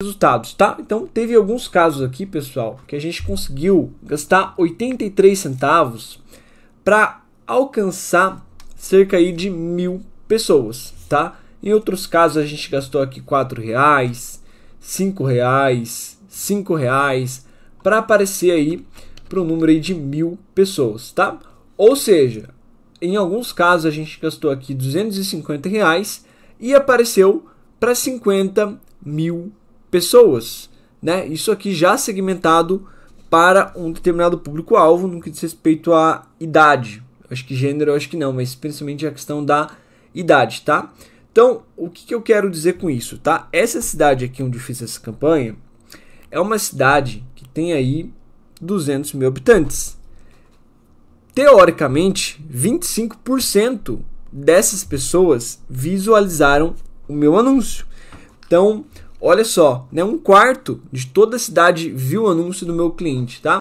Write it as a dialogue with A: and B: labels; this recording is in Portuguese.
A: resultados, tá? Então teve alguns casos aqui, pessoal, que a gente conseguiu gastar 83 centavos para alcançar cerca aí de mil pessoas, tá? Em outros casos a gente gastou aqui quatro reais, cinco reais, cinco reais para aparecer aí para o número aí de mil pessoas, tá? Ou seja, em alguns casos a gente gastou aqui 250 reais e apareceu para 50 mil pessoas, né? Isso aqui já segmentado para um determinado público-alvo no que diz respeito à idade. Acho que gênero, acho que não, mas principalmente a questão da idade, tá? Então, o que, que eu quero dizer com isso, tá? Essa cidade aqui onde eu fiz essa campanha é uma cidade que tem aí 200 mil habitantes. Teoricamente, 25% dessas pessoas visualizaram o meu anúncio. Então, olha só, né, um quarto de toda a cidade viu o anúncio do meu cliente, tá?